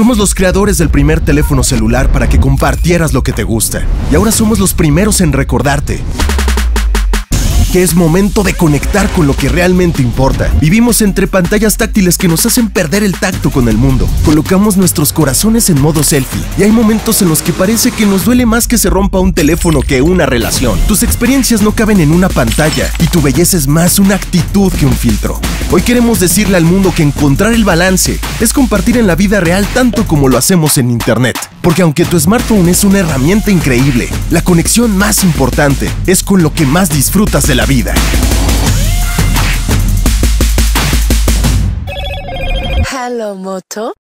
Somos los creadores del primer teléfono celular para que compartieras lo que te gusta. Y ahora somos los primeros en recordarte que es momento de conectar con lo que realmente importa. Vivimos entre pantallas táctiles que nos hacen perder el tacto con el mundo. Colocamos nuestros corazones en modo selfie y hay momentos en los que parece que nos duele más que se rompa un teléfono que una relación. Tus experiencias no caben en una pantalla y tu belleza es más una actitud que un filtro. Hoy queremos decirle al mundo que encontrar el balance es compartir en la vida real tanto como lo hacemos en Internet. Porque aunque tu smartphone es una herramienta increíble, la conexión más importante es con lo que más disfrutas de la vida. Hello, Moto.